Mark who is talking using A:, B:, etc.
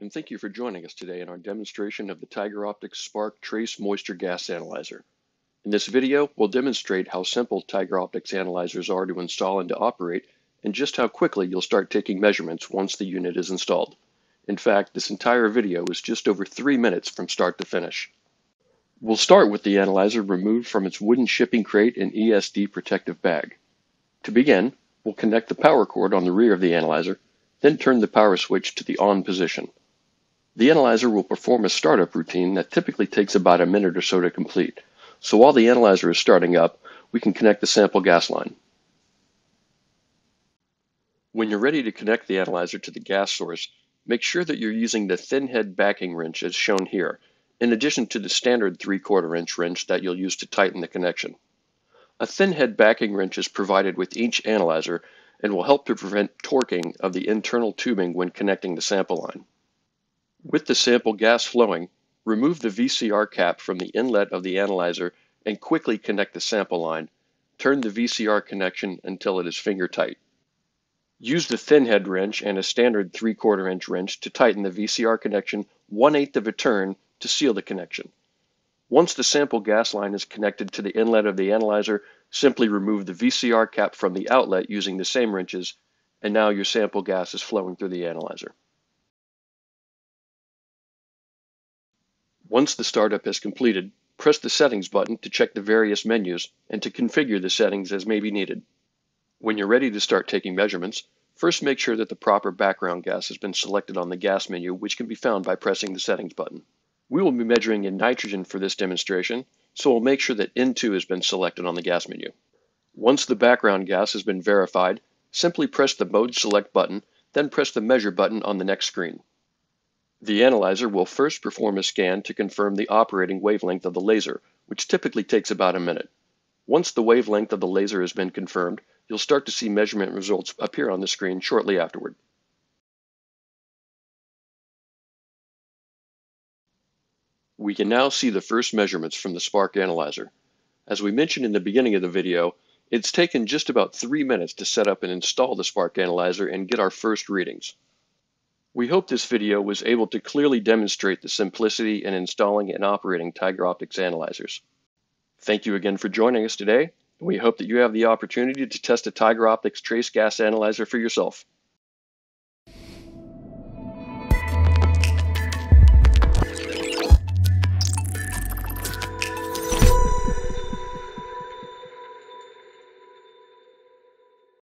A: and thank you for joining us today in our demonstration of the Tiger Optics Spark Trace Moisture Gas Analyzer. In this video, we'll demonstrate how simple Tiger Optics analyzers are to install and to operate, and just how quickly you'll start taking measurements once the unit is installed. In fact, this entire video is just over three minutes from start to finish. We'll start with the analyzer removed from its wooden shipping crate and ESD protective bag. To begin, we'll connect the power cord on the rear of the analyzer then turn the power switch to the on position. The analyzer will perform a startup routine that typically takes about a minute or so to complete. So while the analyzer is starting up, we can connect the sample gas line. When you're ready to connect the analyzer to the gas source, make sure that you're using the thin head backing wrench as shown here, in addition to the standard 3 quarter inch wrench that you'll use to tighten the connection. A thin head backing wrench is provided with each analyzer and will help to prevent torquing of the internal tubing when connecting the sample line. With the sample gas flowing, remove the VCR cap from the inlet of the analyzer and quickly connect the sample line. Turn the VCR connection until it is finger tight. Use the thin head wrench and a standard 3 quarter inch wrench to tighten the VCR connection 1 8 of a turn to seal the connection. Once the sample gas line is connected to the inlet of the analyzer, Simply remove the VCR cap from the outlet using the same wrenches, and now your sample gas is flowing through the analyzer. Once the startup has completed, press the Settings button to check the various menus and to configure the settings as may be needed. When you're ready to start taking measurements, first make sure that the proper background gas has been selected on the gas menu, which can be found by pressing the Settings button. We will be measuring in nitrogen for this demonstration, so we'll make sure that N2 has been selected on the gas menu. Once the background gas has been verified, simply press the Mode Select button, then press the Measure button on the next screen. The analyzer will first perform a scan to confirm the operating wavelength of the laser, which typically takes about a minute. Once the wavelength of the laser has been confirmed, you'll start to see measurement results appear on the screen shortly afterward. We can now see the first measurements from the Spark Analyzer. As we mentioned in the beginning of the video, it's taken just about three minutes to set up and install the Spark Analyzer and get our first readings. We hope this video was able to clearly demonstrate the simplicity in installing and operating Tiger Optics analyzers. Thank you again for joining us today, and we hope that you have the opportunity to test a Tiger Optics trace gas analyzer for yourself.